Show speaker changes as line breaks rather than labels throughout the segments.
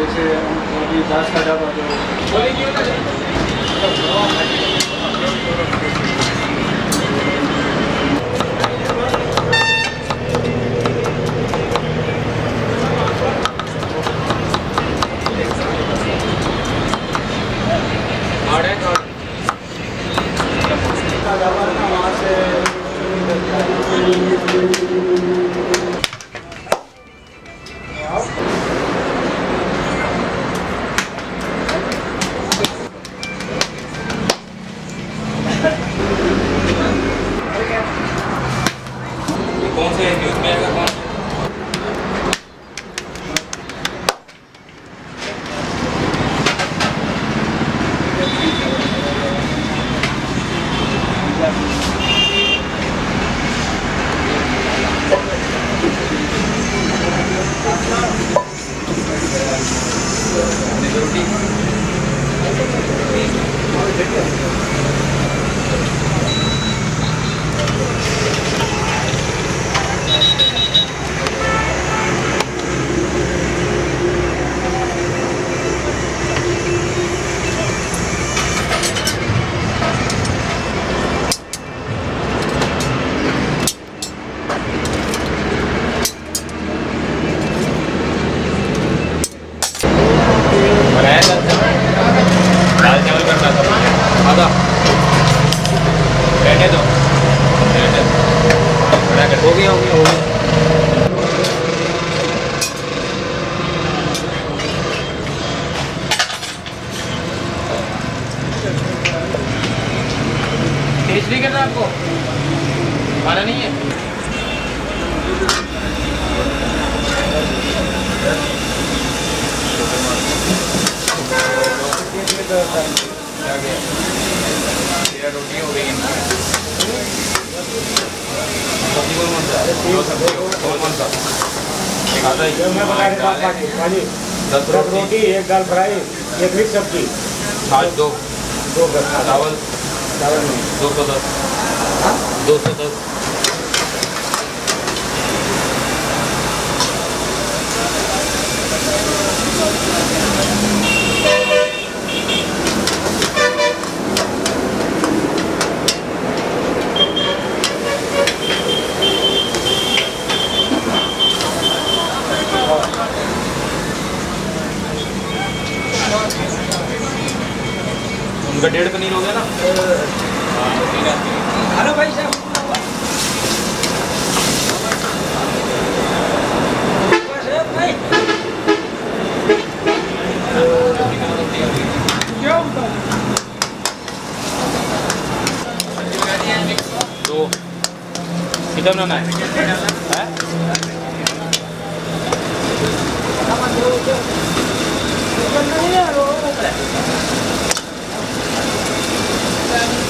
जैसे अभी दास का ढाबा जो
कौन से न्यूज़ में आएगा कौन बनाया था दाल चावल करना था आधा रहने दो रहने दो बना कर हो गया हो गया हो गया आपको। खाना नहीं है? रोटी हो गई सब्ज़ी कौन कौन सा दो सब्ज़ी कौन कौन सा एक आधा
मैं बता
एक
रहा
दाल
भाजी
दस
दस
रोटी
एक दाल फ्राई एक मिक्स सब्ज़ी।
छाछ दो।
दो
चावल।
चावल नहीं
दो सौ दस दो सौ दस उनका डेढ़ पनीर हो गया ना हाँ।
हेलो भाई साहब
दो कितना बनाना है हैं? रोटी बताए में कोई होगा ना डेढ़ पनीर पापड़ आपका दो होगा ना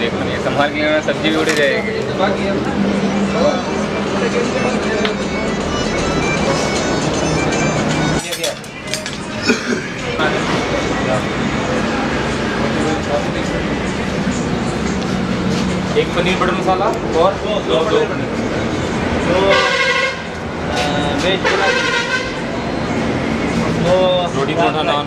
देख ये संभाल के लेना सब्ज़ी भी उड़ी जाएगी। एक पनीर बटर मसाला और दो दो दो
वेज दो
रोटी परोठा नान।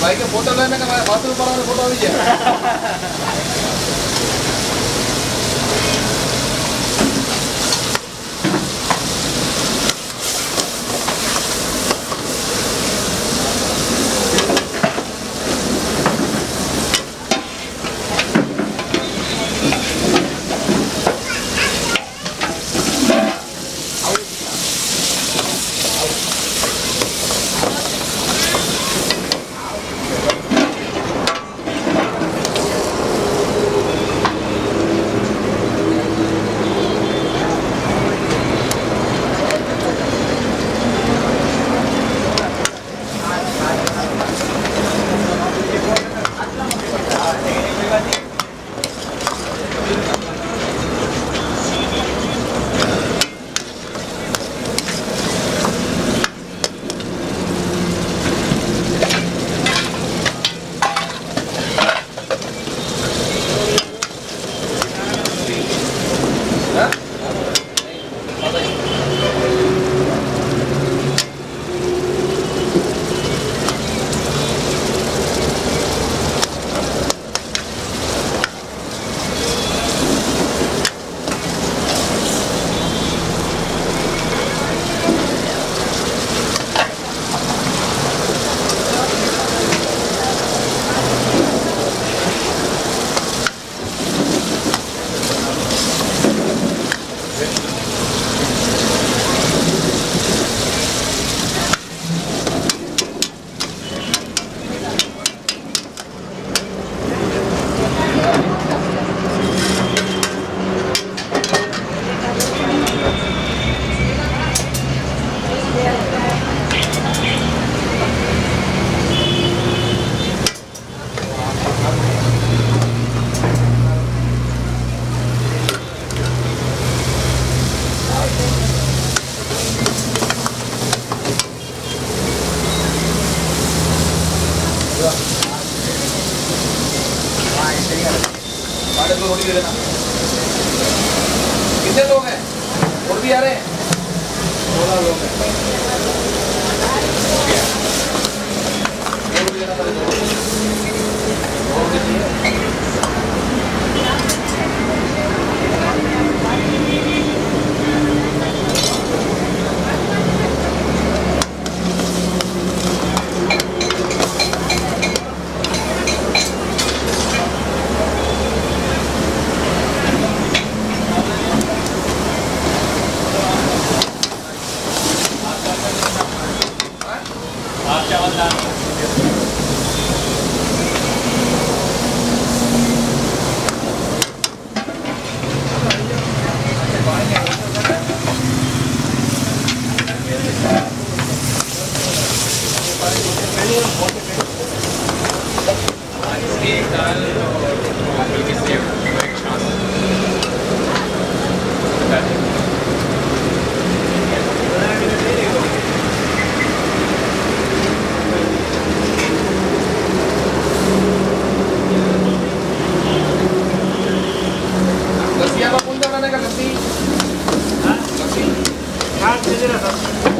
ભાઈ કે ફોટો લઈને કે મારે બાથરૂમ પર ફોટો આવી જાય रोटी कितने लोग हैं और भी आ रहे हैं। सोलह लोग हैं रोटी देना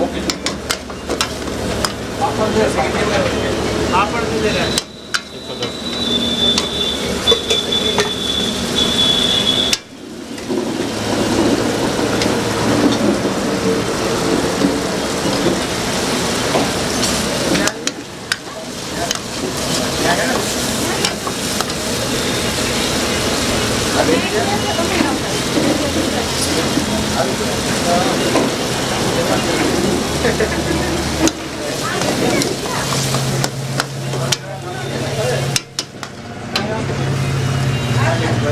ओके से दे रहे हैं?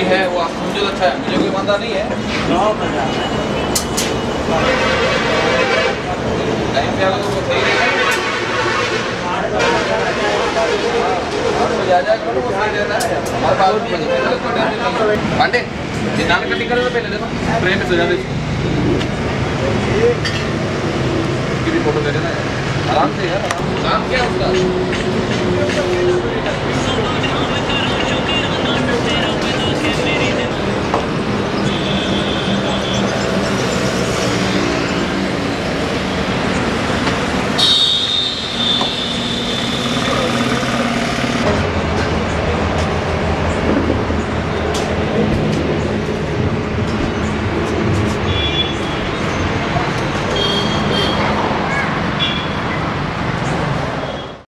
भी है वो आप मुझे तो अच्छा है मुझे कोई बंदा नहीं है। टाइम पे आगे तो वो सही तो है है पांडे नान कटिंग करो तो पहले देखो। फ्रेम में सजा इसकी भी फ़ोटो दे देना आराम से यार आराम से। नाम क्या है उसका?